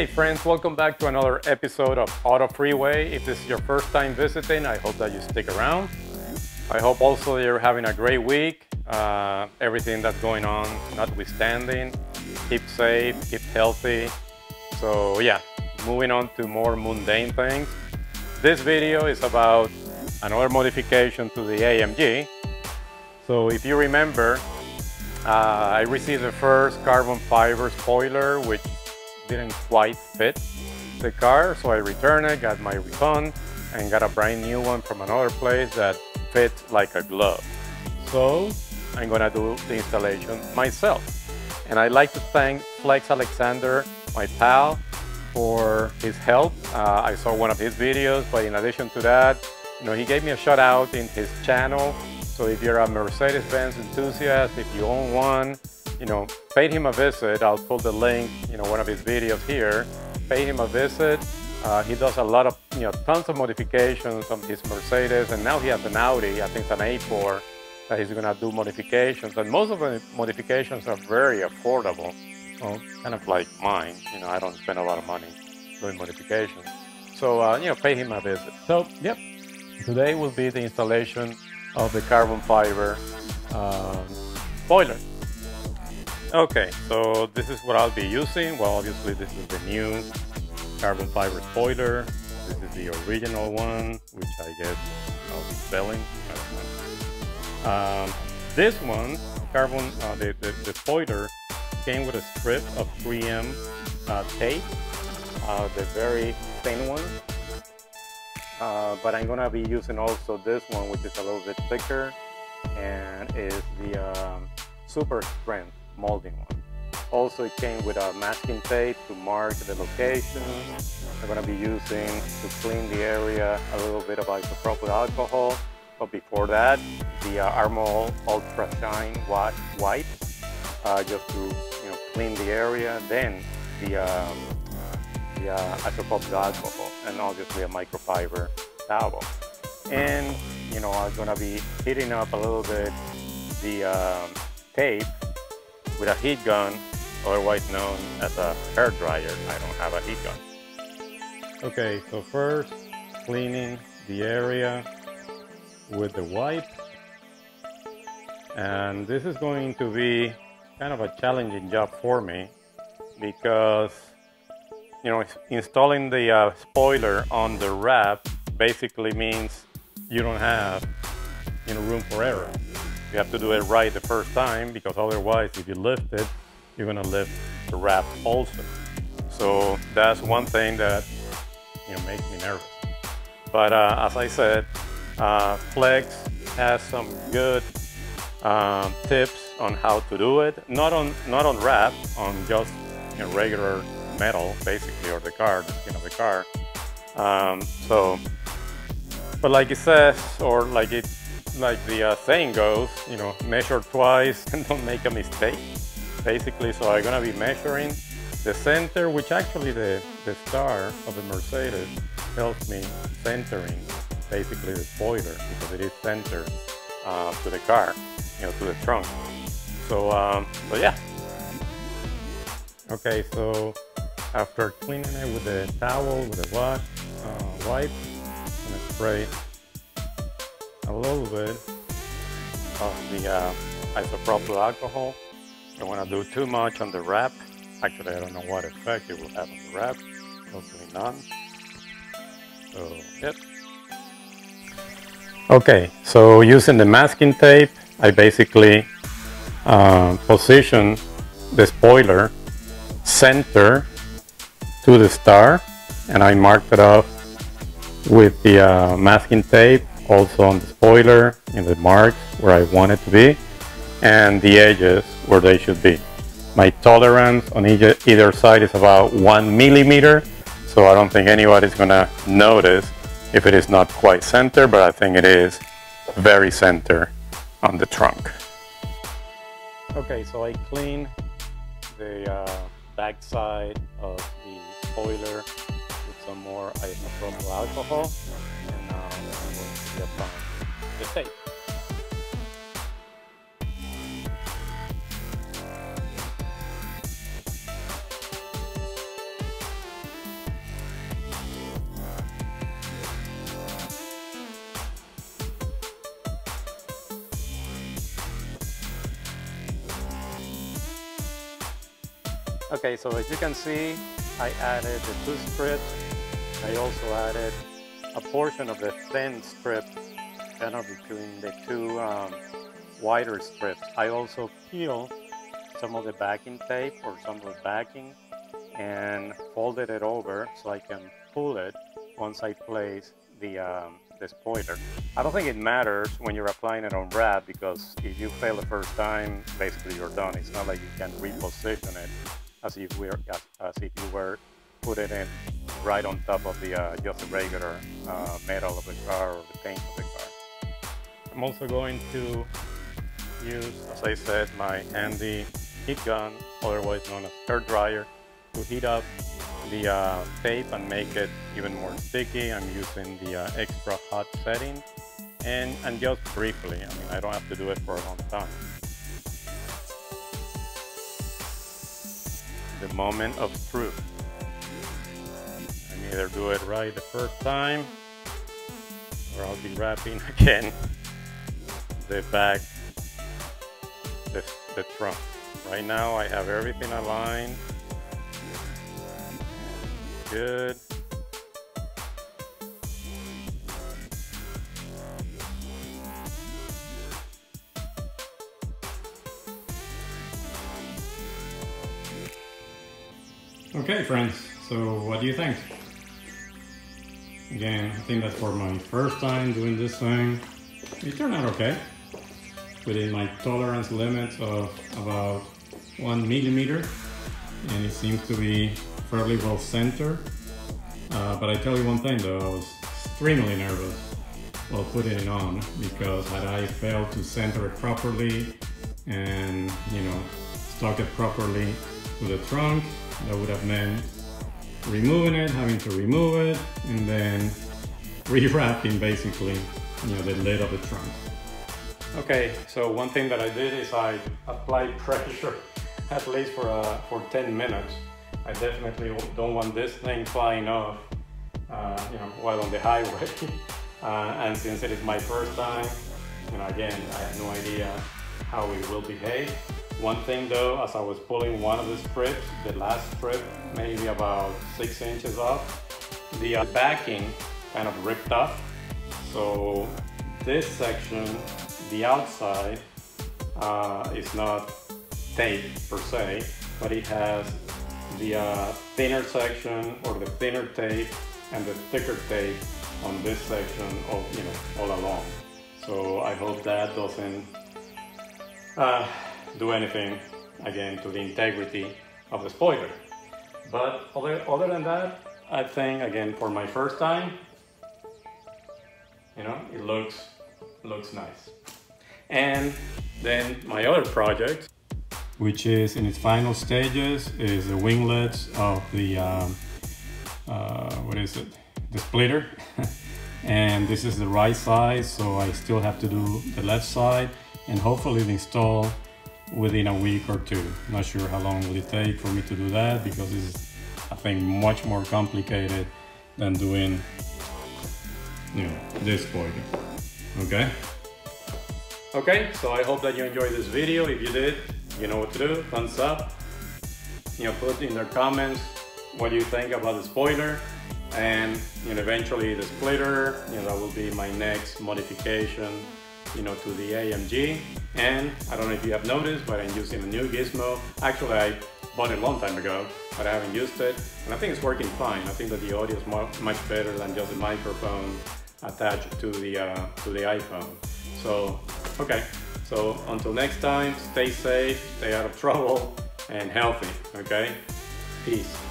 Hey friends, welcome back to another episode of AutoFreeWay. If this is your first time visiting, I hope that you stick around. I hope also you're having a great week. Uh, everything that's going on, notwithstanding, keep safe, keep healthy. So yeah, moving on to more mundane things. This video is about another modification to the AMG. So if you remember, uh, I received the first carbon fiber spoiler, which didn't quite fit the car, so I returned it, got my refund, and got a brand new one from another place that fit like a glove. So I'm gonna do the installation myself. And I'd like to thank Flexx Alexander, my pal, for his help. Uh, I saw one of his videos, but in addition to that, you know, he gave me a shout out in his channel. So if you're a Mercedes-Benz enthusiast, if you own one, you know, pay him a visit. I'll put the link, you know, one of his videos here. Pay him a visit. Uh, he does a lot of, you know, tons of modifications on his Mercedes, and now he has an Audi, I think it's an A4, that he's gonna do modifications. And most of the modifications are very affordable. Well, kind of like mine, you know, I don't spend a lot of money doing modifications. So, uh, you know, pay him a visit. So, yep, today will be the installation of the carbon fiber um, spoiler. Okay, so this is what I'll be using. Well, obviously this is the new carbon fiber spoiler. This is the original one, which I guess I'll be selling. Um, this one, carbon, uh, the, the, the, spoiler came with a strip of 3M uh, tape, uh, the very thin one. Uh, but I'm gonna be using also this one, which is a little bit thicker and is the um, super strength molding one. Also, it came with a masking tape to mark the location. I'm gonna be using to clean the area a little bit of isopropyl alcohol. But before that, the uh, Armor Ultra Shine wipe, uh, just to you know clean the area. Then the um, the uh, isopropyl alcohol, and obviously a microfiber towel. And you know I'm gonna be heating up a little bit the um, tape with a heat gun, otherwise known as a hair dryer. I don't have a heat gun. Okay, so first cleaning the area with the wipe. And this is going to be kind of a challenging job for me because, you know, installing the uh, spoiler on the wrap basically means you don't have, you know, room for error. You have to do it right the first time because otherwise if you lift it, you're gonna lift the wrap also. So that's one thing that you know makes me nervous. But uh, as I said, uh, Flexx has some good um, tips on how to do it. Not on not on wrap, on just you know, regular metal, basically, or the car, the skin of the car. Um, so, but like it says, or like it like the uh, saying goes, you know, measure twice and don't make a mistake. Basically, so I'm gonna be measuring the center, which actually the, the star of the Mercedes helps me centering basically the spoiler because it is centered uh, to the car, you know, to the trunk. So, um, so yeah. Okay, so after cleaning it with the towel, with the wash, uh, wipe, I'm gonna spray a little bit of the uh, isopropyl alcohol. Don't want to do too much on the wrap. Actually, I don't know what effect it will have on the wrap. Hopefully none. So, yep. Okay, so using the masking tape, I basically uh, position the spoiler center to the star and I marked it off with the uh, masking tape also on the spoiler in the marks where I want it to be and the edges where they should be. My tolerance on either side is about one millimeter so I don't think anybody's gonna notice if it is not quite center but I think it is very center on the trunk. Okay so I clean the uh, back side of the spoiler with some more isopropyl alcohol Okay, so as you can see, I added the two strips. I also added a portion of the thin strip kind of between the two um, wider strips. I also peel some of the backing tape or some of the backing and folded it over so I can pull it once I place the, um, spoiler. I don't think it matters when you're applying it on wrap because if you fail the first time, basically you're done. It's not like you can reposition it as if, we're, as if you were putting it in right on top of the uh, just the regular uh, metal of the car or the paint of the car. I'm also going to use, as I said, my handy heat gun, otherwise known as hair dryer, to heat up the uh, tape and make it even more sticky. I'm using the uh, extra hot setting and, and just briefly, I mean, I don't have to do it for a long time. The moment of truth. Either do it right the first time or I'll be wrapping again the back, the, the trunk. Right now I have everything aligned good. Okay, friends, so what do you think? Again, I think that's for my first time doing this thing, it turned out okay. Within my tolerance limits of about one millimeter, and it seems to be fairly well centered. Uh, but I tell you one thing though, I was extremely nervous while putting it on because had I failed to center it properly and, you know, stock it properly to the trunk, that would have meant removing it, having to remove it, and then rewrapping basically, you know, the lid of the trunk. Okay, so one thing that I did is I applied pressure at least for, uh, for 10 minutes I definitely don't want this thing flying off, uh, you know, while on the highway. uh, and since it is my first time, you know, again, I have no idea how it will behave. One thing though, as I was pulling one of the strips, the last strip, maybe about six inches off, the uh, backing kind of ripped off. So this section, the outside, uh, is not tape per se, but it has the uh, thinner section or the thinner tape and the thicker tape on this section of you know all along so I hope that doesn't uh, do anything again to the integrity of the spoiler. But other, other than that I think again for my first time you know it looks looks nice. And then my other project which is in its final stages, is the winglets of the, um, uh, what is it, the splitter. and this is the right side, so I still have to do the left side and hopefully install within a week or two. Not sure how long will it take for me to do that because it's, I think, much more complicated than doing, you know, this spoiler. Okay? Okay, so I hope that you enjoyed this video. If you did, you know what to do, thumbs up. You know, put in the comments what you think about the spoiler and you know, eventually the splitter, you know, that will be my next modification, you know, to the AMG. And I don't know if you have noticed, but I'm using a new gizmo. Actually, I bought it a long time ago, but I haven't used it. And I think it's working fine. I think that the audio is much better than just the microphone attached to the, uh, to the iPhone. So, okay. So until next time, stay safe, stay out of trouble, and healthy, okay? Peace.